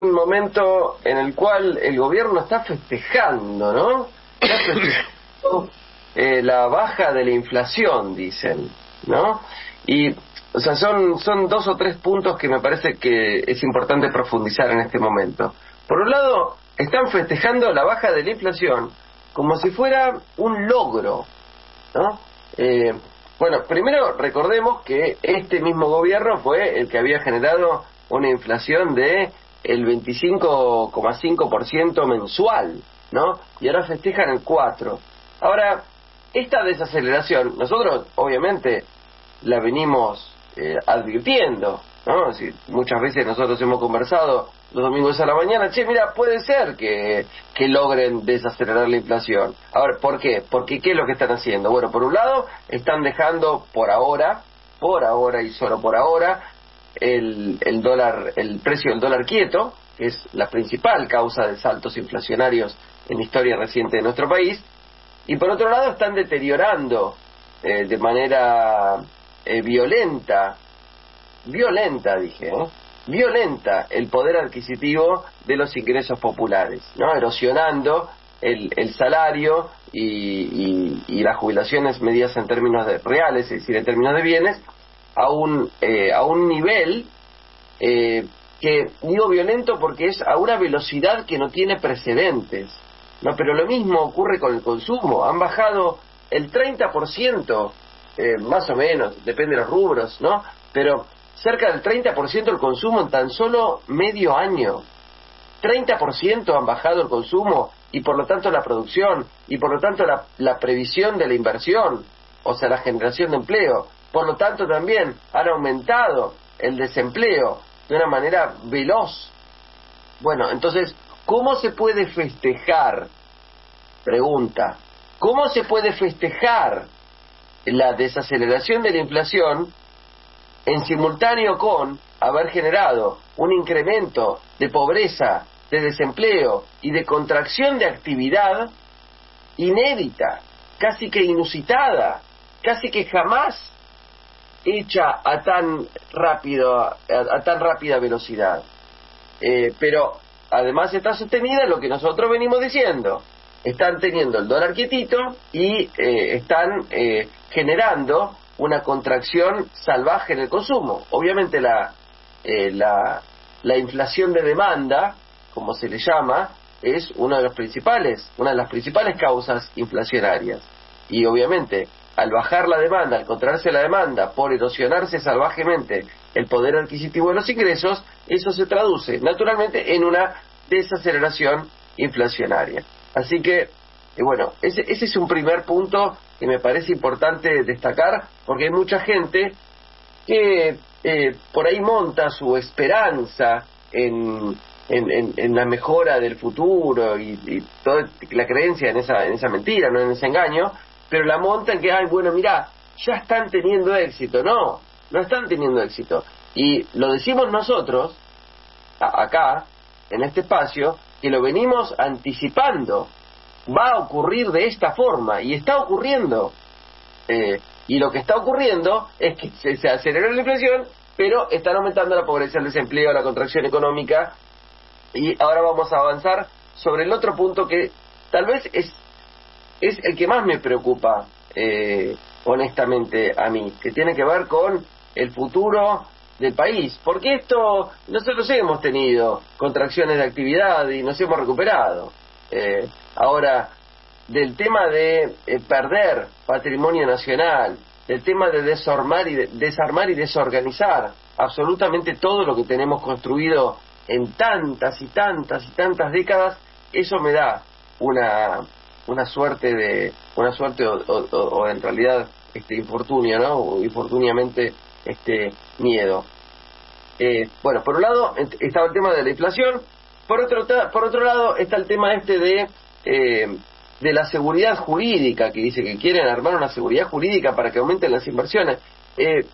un momento en el cual el gobierno está festejando, ¿no? Está festejando eh, la baja de la inflación, dicen, ¿no? Y, o sea, son, son dos o tres puntos que me parece que es importante profundizar en este momento. Por un lado, están festejando la baja de la inflación como si fuera un logro, ¿no? Eh, bueno, primero recordemos que este mismo gobierno fue el que había generado una inflación de el 25,5% mensual, ¿no? Y ahora festejan el 4. Ahora, esta desaceleración, nosotros obviamente la venimos eh, advirtiendo, ¿no? muchas veces nosotros hemos conversado los domingos a la mañana, che, mira, puede ser que, que logren desacelerar la inflación. Ahora, ¿por qué? Porque ¿qué es lo que están haciendo? Bueno, por un lado, están dejando por ahora, por ahora y solo por ahora, el, dólar, el precio del dólar quieto, que es la principal causa de saltos inflacionarios en la historia reciente de nuestro país, y por otro lado están deteriorando eh, de manera eh, violenta, violenta dije, ¿eh? violenta el poder adquisitivo de los ingresos populares, ¿no? erosionando el, el salario y, y, las jubilaciones medidas en términos de reales, es decir, en términos de bienes, a un, eh, a un nivel eh, que digo violento porque es a una velocidad que no tiene precedentes. No, pero lo mismo ocurre con el consumo. Han bajado el 30%, eh, más o menos, depende de los rubros, ¿no? Pero cerca del 30% el consumo en tan solo medio año. 30% han bajado el consumo y por lo tanto la producción y por lo tanto la, la previsión de la inversión, o sea, la generación de empleo. Por lo tanto, también han aumentado el desempleo de una manera veloz. Bueno, entonces, ¿cómo se puede festejar? Pregunta, ¿cómo se puede festejar la desaceleración de la inflación en simultáneo con haber generado un incremento de pobreza, de desempleo y de contracción de actividad inédita, casi que inusitada, casi que jamás hecha a tan rápido a, tan rápida velocidad. Eh, pero además está sostenida en lo que nosotros venimos diciendo. Están teniendo el dólar quietito y eh, están eh, generando una contracción salvaje en el consumo. Obviamente la, la la inflación de demanda como se le llama es una de los principales una de las principales causas inflacionarias. Y obviamente al bajar la demanda, al contraerse la demanda, por erosionarse salvajemente el poder adquisitivo de los ingresos, eso se traduce naturalmente en una desaceleración inflacionaria. Así que, eh, bueno, ese, ese es un primer punto que me parece importante destacar, porque hay mucha gente que eh, por ahí monta su esperanza en, en, la mejora del futuro y, y, toda la creencia en esa, en esa mentira, no en ese engaño, pero la montan que, ay, bueno, mira, ya están teniendo éxito. No, no están teniendo éxito. Y lo decimos nosotros, acá, en este espacio, que lo venimos anticipando. Va a ocurrir de esta forma, y está ocurriendo. Eh, y lo que está ocurriendo es que se, se aceleró la inflación, pero están aumentando la pobreza, el desempleo, la contracción económica. Y ahora vamos a avanzar sobre el otro punto que tal vez es es el que más me preocupa, eh, honestamente, a mí, que tiene que ver con el futuro del país. Porque esto, nosotros hemos tenido contracciones de actividad y nos hemos recuperado. Eh, ahora, del tema de eh, perder patrimonio nacional, del tema de desarmar y, desarmar y desorganizar absolutamente todo lo que tenemos construido en tantas y tantas y tantas décadas, eso me da una una suerte de una suerte o, en realidad este infortunio no o infortuniamente este miedo. Eh, bueno por un lado estaba el tema de la inflación por otro por otro lado está el tema este de eh, de la seguridad jurídica que dice que quieren armar una seguridad jurídica para que aumenten las inversiones. Eh,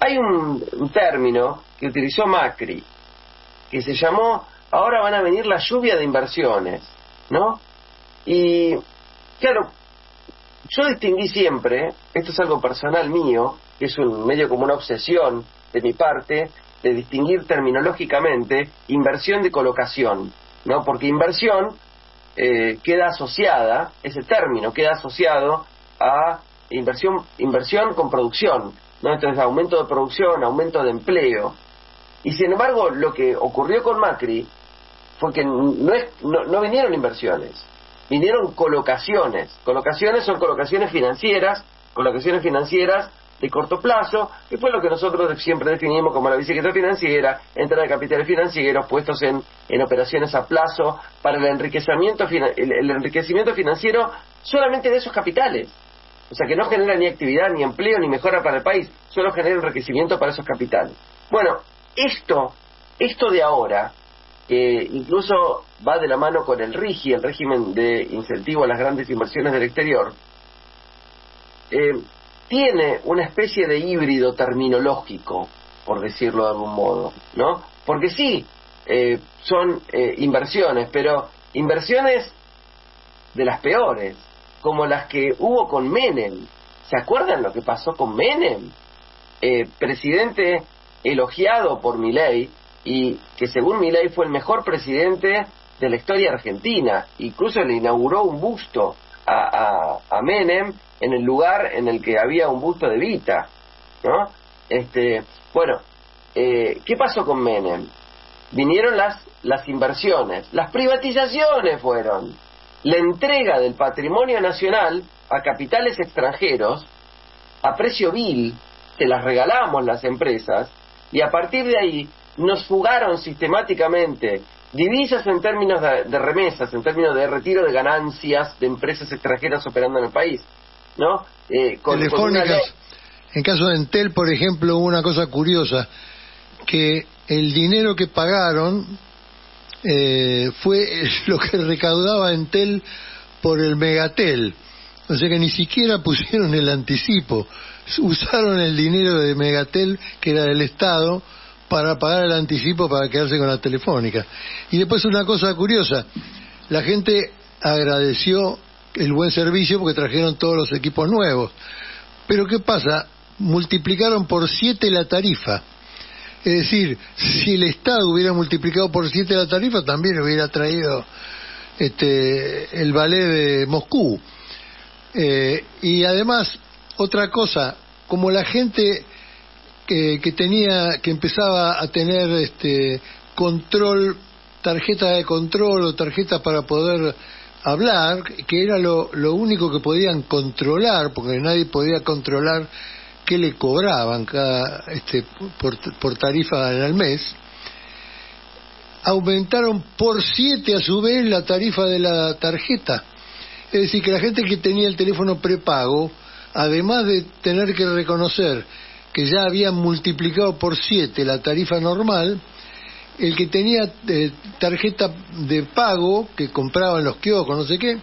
hay un, un término que utilizó Macri que se llamó ahora van a venir la lluvia de inversiones ¿no? Y claro, yo distinguí siempre, esto es algo personal mío, que es un medio como una obsesión de mi parte, de distinguir terminológicamente inversión de colocación, ¿no? Porque inversión eh, queda asociada, ese término queda asociado a inversión, inversión con producción, ¿no? Entonces, aumento de producción, aumento de empleo. Y sin embargo, lo que ocurrió con Macri fue que no, es, no, no vinieron inversiones, vinieron colocaciones. Colocaciones son colocaciones financieras, colocaciones financieras de corto plazo, que fue lo que nosotros siempre definimos como la bicicleta financiera, entrada de capitales financieros puestos en, en operaciones a plazo para el enriquecimiento, el, enriquecimiento financiero solamente de esos capitales. O sea, que no genera ni actividad, ni empleo, ni mejora para el país, solo genera enriquecimiento para esos capitales. Bueno, esto, esto de ahora, que incluso va de la mano con el RIGI, el régimen de incentivo a las grandes inversiones del exterior, eh, tiene una especie de híbrido terminológico, por decirlo de algún modo, ¿no? Porque sí, eh, son eh, inversiones, pero inversiones de las peores, como las que hubo con Menem. ¿Se acuerdan lo que pasó con Menem? Eh, presidente elogiado por Milei y que según Milei fue el mejor presidente de la historia argentina. Incluso le inauguró un busto a, a, a Menem en el lugar en el que había un busto de Vita, ¿no? Este, bueno, eh, ¿qué pasó con Menem? Vinieron las, las inversiones, las privatizaciones fueron, la entrega del patrimonio nacional a capitales extranjeros a precio vil, te las regalamos las empresas, y a partir de ahí nos fugaron sistemáticamente divisas en términos de, de remesas, en términos de retiro de ganancias de empresas extranjeras operando en el país. ¿no? Eh, Telefónicas, en caso de Entel, por ejemplo, hubo una cosa curiosa, que el dinero que pagaron eh, fue lo que recaudaba Entel por el Megatel. O sea que ni siquiera pusieron el anticipo, usaron el dinero de Megatel, que era del Estado, para pagar el anticipo para quedarse con la telefónica. Y después una cosa curiosa, la gente agradeció el buen servicio porque trajeron todos los equipos nuevos. Pero ¿qué pasa? Multiplicaron por siete la tarifa. Es decir, si el Estado hubiera multiplicado por siete la tarifa, también hubiera traído este, el ballet de Moscú. Eh, y además, otra cosa, como la gente que, que, tenía, que empezaba a tener este control, tarjeta de control o tarjeta para poder hablar, que era lo, único que podían controlar, porque nadie podía controlar qué le cobraban cada, este, por, por tarifa en el mes, aumentaron por siete a su vez la tarifa de la tarjeta. Es decir, que la gente que tenía el teléfono prepago, además de tener que reconocer que ya habían multiplicado por siete la tarifa normal, el que tenía eh, tarjeta de pago que compraba en los kioscos, no sé qué,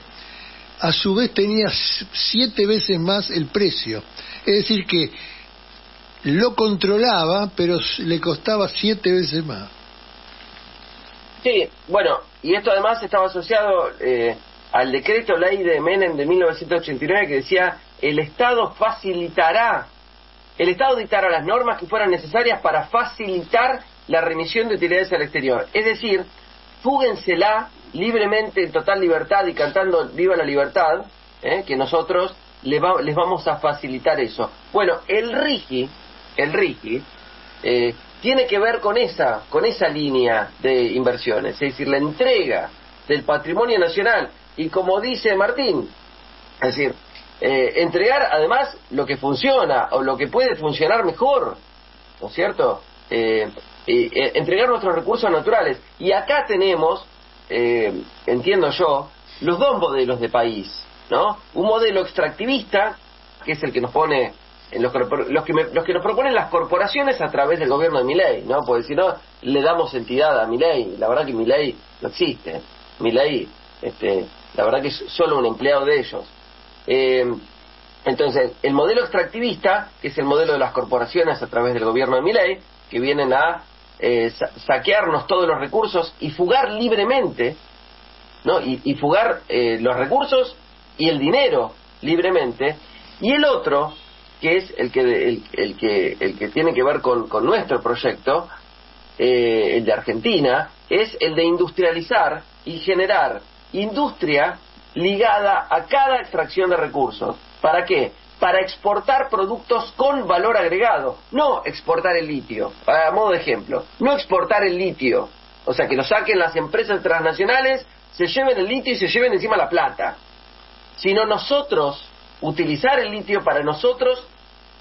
a su vez tenía siete veces más el precio. Es decir, que lo controlaba, pero le costaba siete veces más. Sí, bueno, y esto además estaba asociado eh, al decreto ley de Menem de 1989 que decía el Estado facilitará, el Estado dictará las normas que fueran necesarias para facilitar la remisión de utilidades al exterior. Es decir, fúguensela libremente, en total libertad y cantando Viva la Libertad, ¿eh? que nosotros les, les, vamos a facilitar eso. Bueno, el RIGI, el RIGI, eh, tiene que ver con esa, con esa línea de inversiones, es decir, la entrega del patrimonio nacional y como dice Martín, es decir, eh, entregar además lo que funciona o lo que puede funcionar mejor, ¿no es cierto? Eh, eh, entregar nuestros recursos naturales. Y acá tenemos, eh, entiendo yo, los dos modelos de país, ¿no? Un modelo extractivista, que es el que nos pone, en los, los, que los que nos proponen las corporaciones a través del gobierno de Miley, ¿no? Porque si no, le damos entidad a Miley. La verdad que Miley no existe. Miley, este, la verdad que es solo un empleado de ellos. Eh, entonces, el modelo extractivista, que es el modelo de las corporaciones a través del gobierno de Miley, que vienen a eh, saquearnos todos los recursos y fugar libremente, ¿no? Y, fugar eh, los recursos y el dinero libremente. Y el otro, que es el que, el, que, el que tiene que ver con, con nuestro proyecto, eh, el de Argentina, es el de industrializar y generar industria ligada a cada extracción de recursos. ¿Para qué? Para exportar productos con valor agregado, no exportar el litio. A modo de ejemplo, no exportar el litio, o sea, que lo saquen las empresas transnacionales, se lleven el litio y se lleven encima la plata, sino nosotros utilizar el litio para nosotros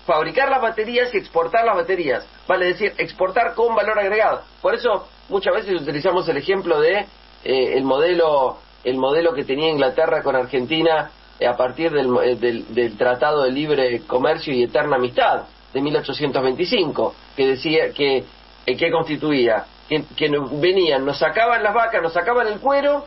fabricar las baterías y exportar las baterías, vale decir, exportar con valor agregado. Por eso muchas veces utilizamos el ejemplo de eh, el modelo el modelo que tenía Inglaterra con Argentina eh, a partir eh, del, del, Tratado de Libre Comercio y Eterna Amistad de 1825, que decía que que constituía que, venían, nos sacaban las vacas, nos sacaban el cuero,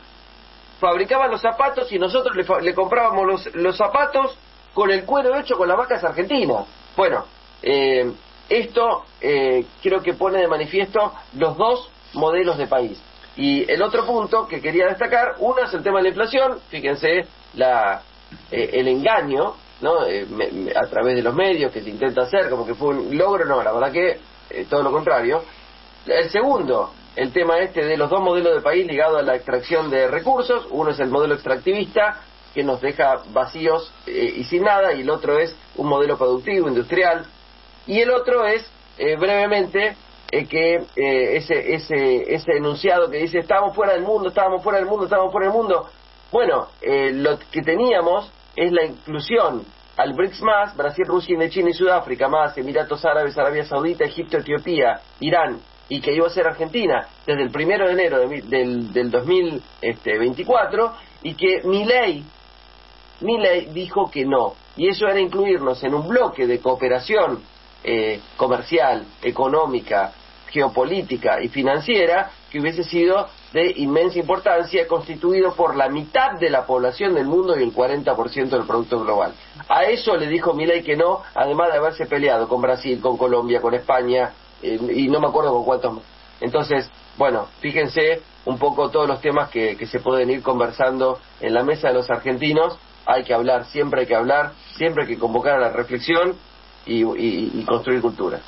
fabricaban los zapatos y nosotros le, le comprábamos los, los zapatos con el cuero hecho con las vacas argentinas. Bueno, eh, esto eh, creo que pone de manifiesto los dos modelos de país. Y el otro punto que quería destacar, uno es el tema de la inflación, fíjense la, eh, el engaño, ¿no? a través de los medios que se intenta hacer, como que fue un logro, no, la verdad que todo lo contrario. El segundo, el tema este de los dos modelos de país ligados a la extracción de recursos, uno es el modelo extractivista, que nos deja vacíos eh, y sin nada, y el otro es un modelo productivo, industrial, y el otro es, eh, brevemente, eh, que ese, ese, ese enunciado que dice, estamos fuera del mundo, estábamos fuera del mundo, estamos fuera del mundo. Bueno, lo que teníamos es la inclusión al BRICS más, Brasil, Rusia, China y Sudáfrica, más Emiratos Árabes, Arabia Saudita, Egipto, Etiopía, Irán, y que iba a ser Argentina desde el primero de enero del, del 2024, y que mi ley Milley dijo que no, y eso era incluirnos en un bloque de cooperación eh, comercial, económica, geopolítica y financiera que hubiese sido de inmensa importancia, constituido por la mitad de la población del mundo y el 40% del producto global. A eso le dijo Milley que no, además de haberse peleado con Brasil, con Colombia, con España, eh, y no me acuerdo con cuántos más. Entonces, bueno, fíjense un poco todos los temas que se pueden ir conversando en la mesa de los argentinos hay que hablar, siempre hay que hablar, siempre hay que convocar a la reflexión y, construir cultura.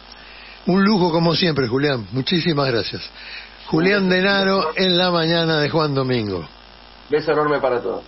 Un lujo como siempre, Julián. Muchísimas gracias. Julián Denaro en la mañana de Juan Domingo. Beso enorme para todos.